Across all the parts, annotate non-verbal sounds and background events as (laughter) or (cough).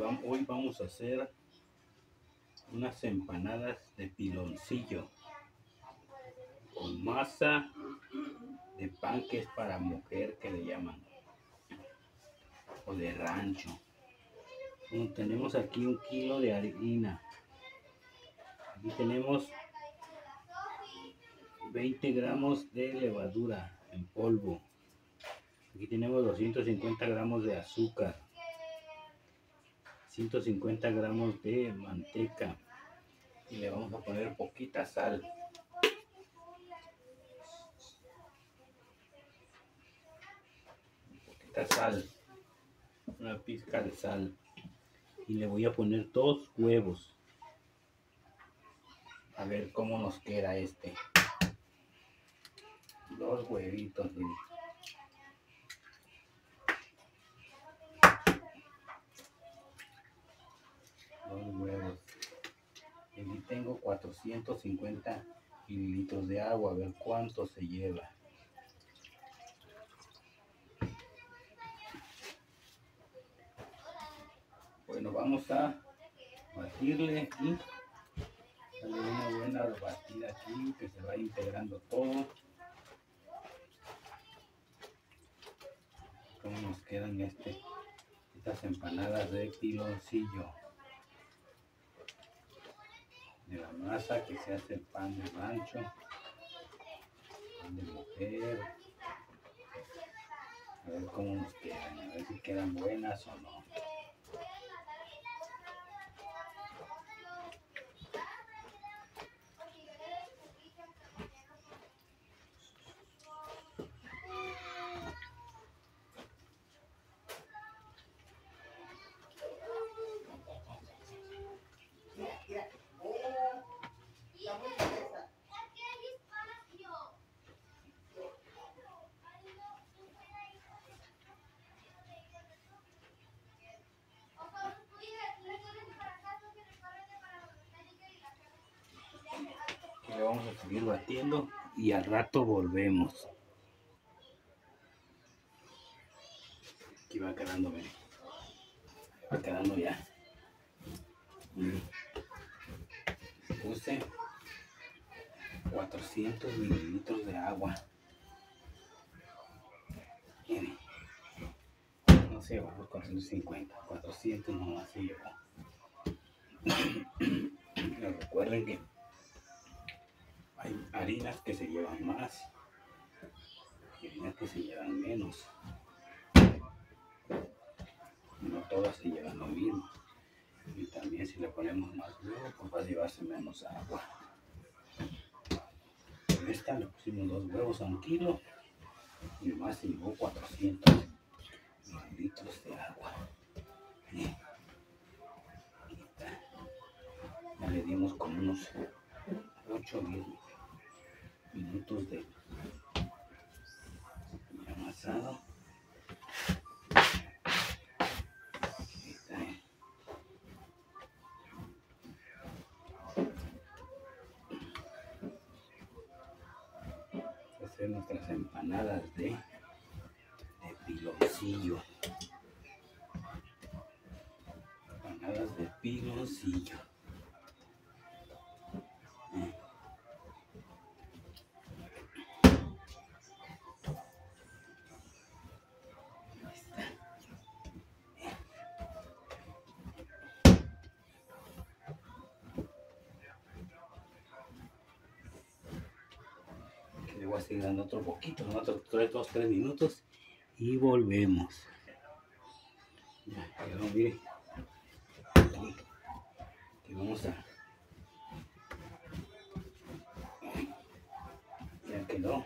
hoy vamos a hacer unas empanadas de piloncillo con masa de pan que es para mujer que le llaman o de rancho. Bueno, tenemos aquí un kilo de harina. Aquí tenemos 20 gramos de levadura en polvo. Aquí tenemos 250 gramos de azúcar 150 gramos de manteca. Y le vamos a poner poquita sal. Poquita sal. Una pizca de sal. Y le voy a poner dos huevos. A ver cómo nos queda este. Dos huevitos dos huevos. Aquí tengo 450 mililitros de agua a ver cuánto se lleva. Bueno vamos a batirle aquí. Darle una buena batida aquí que se va integrando todo. Cómo nos quedan este estas empanadas de piloncillo de la masa que se hace el pan de rancho pan de mujer. A ver cómo nos quedan a ver si quedan buenas o no seguir batiendo y al rato volvemos. Aquí va quedando, miren. Va quedando ya. Miren. Puse 400 mililitros de agua. Miren. No sé, bajó 450. 400 nomás se llevó. (coughs) Recuerden que harinas que se llevan más y harinas que se llevan menos. No todas se llevan lo mismo. Y también si le ponemos más huevo, pues va a llevarse menos agua. En esta le pusimos dos huevos a un kilo y más se llevó 400 litros de agua. Ya le dimos como unos 8 10 minutos de amasado. Hacer nuestras empanadas de, de piloncillo. Empanadas de piloncillo. Voy otro poquito, otros 3, 2, 3 minutos y volvemos. Ya quedó, mire. Vamos a. Ya quedó.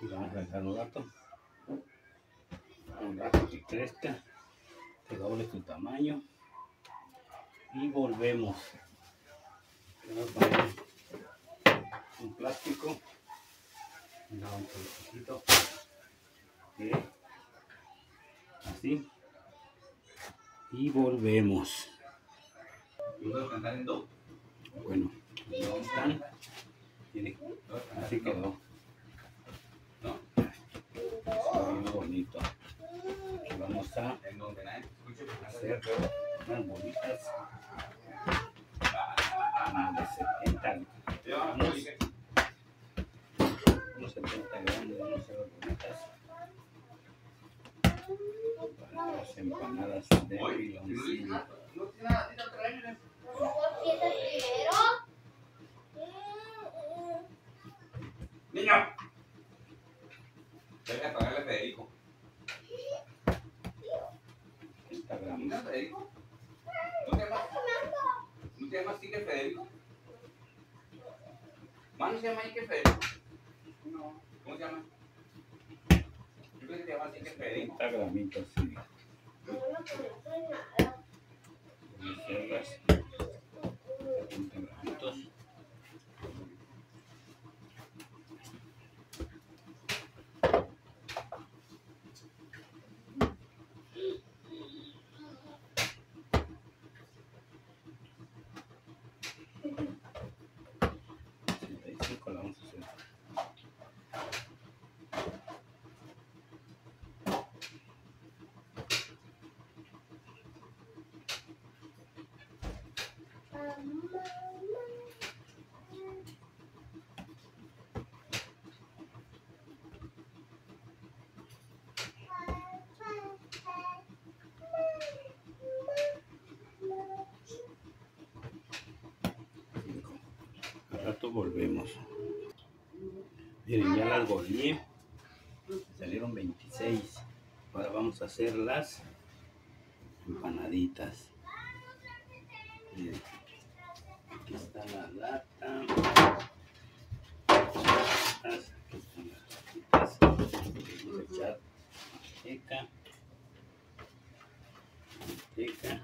Vamos a rato un rato que doble su tamaño y volvemos. Vamos a poner un plástico, no, un poquito, así y volvemos. Bueno, ¿dónde están? Así quedó. Se ve muy bonito. Y vamos a hacer unas bolitas de 70 gramos. Unos 70 gramos, vamos a hacer bolitas para las empanadas de piloncillo. Venga a pagarle a Federico. 70 gramos. ¿No, Federico? ¿No te llamas? ¿No te llamas Federico? ¿Más no se llama Iker Federico? No. ¿Cómo se llama? Yo creo que te llamas Iker Federico. 70 gramitos, sí. Becerras. 70 gramitos. Sesenta y cinco la vamos a hacer. Cinco. Al rato volvemos. Miren, ya las goleé. Salieron 26. Ahora vamos a hacer las empanaditas. Miren, aquí está la lata. Aquí están las latitas. Vamos a echar manteca. Manteca.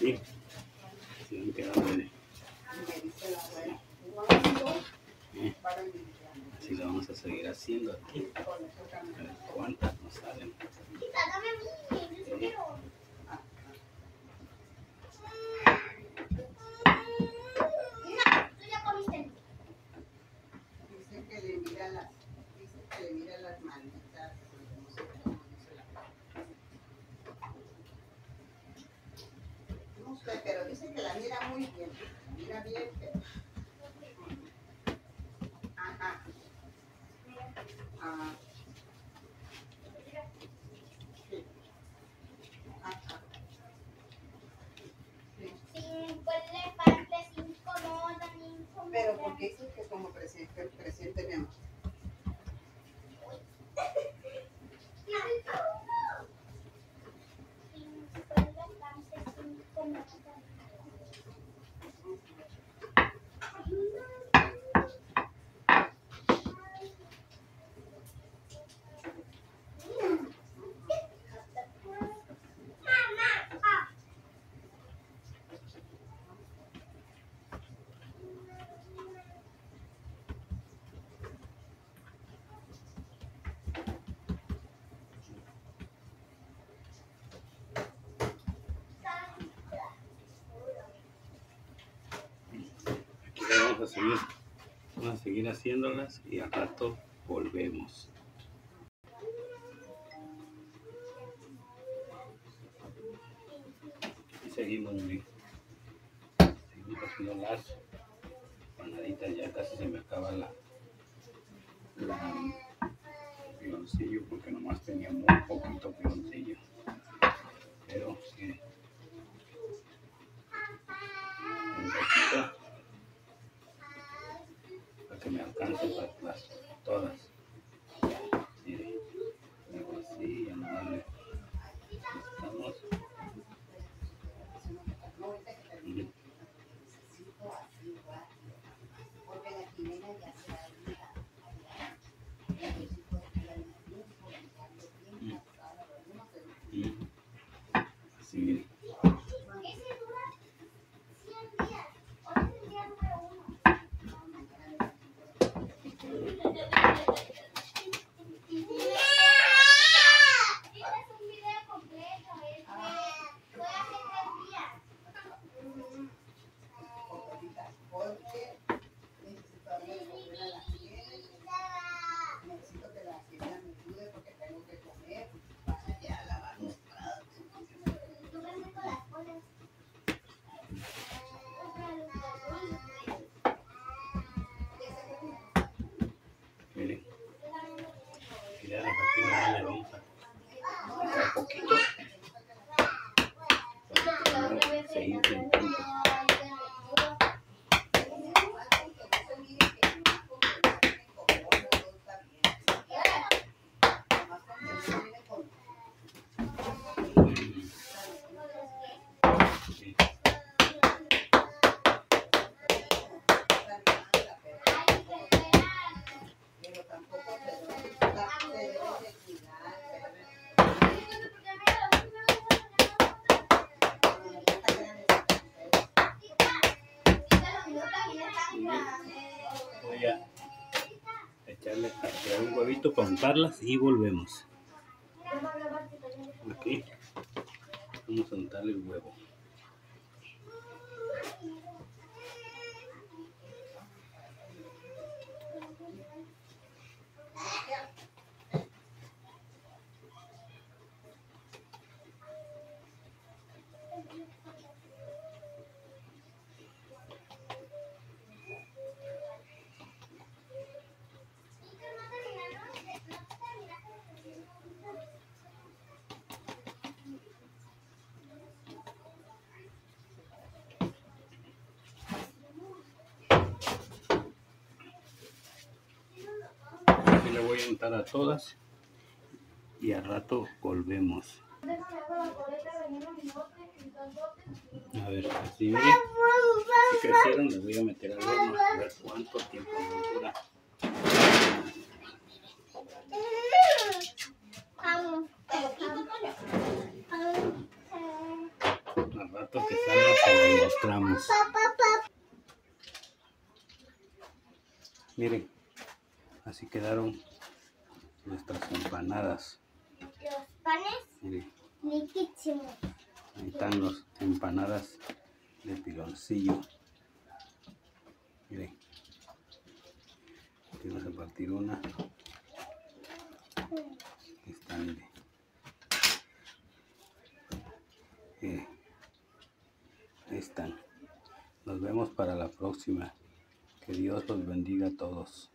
Así. Así han quedado. miren. Y me dice la abuela, ¿cuándo Eh, cumpleaños? Así lo vamos a seguir haciendo aquí. Con eso A también. ver cuántas nos salen. Quita, dame a mí, yo sí quiero. No, tú ya comiste. Dice que le mira las, dice que le mira las manitas. no sé cómo dice la- No sé, pero dice que la mira muy bien. Mira bien, pero. Ajá. A seguir, vamos a seguir haciéndolas y al rato volvemos. Y seguimos, muy Seguimos haciendo las panaditas, ya casi se me acaba la, la porque nomás tenía muy poquito piloncillo. Pero sí. Un poquito. Para que me alcance para las, todas. Mire, luego así, ya no vale. Estamos. No, ahorita que termine. Ujú. Necesito así igual. Porque la quimera ya se va a ir a- allá. Necesito estar en el tiempo, darle tiempo, ahora volvemos a- Ujú. Así, mire. Ese dura 100 días. Hoy es el día número uno. Este es un video completo. Este fue hace tres días. Ahorita, porque necesito darle de comer a la quimera. Necesito que la quimera me ayude porque tengo que comer. Para ya lavar los platos. Tú ven con las colas. Miren. Y ya aquí nada le vamos a echar poquito. Para que no se inflen tanto. Sí. Pero tampoco se debe se debe de cuidar, Voy a echarle a un huevito para untarlas y volvemos. Aquí vamos a untarle el huevo. Voy a untar a todas y al rato volvemos. A ver, así miren. Si crecieron, les voy a meter al horno a ver cuánto tiempo nos dura. Al rato que salga se lo mostramos. Miren, así quedaron nuestras empanadas. Los panes riquísimos. ahí están las empanadas de piloncillo. Miren, aquí vamos a partir una. Aquí está. Miren, ahí están. Nos vemos para la próxima. Que Dios los bendiga a todos.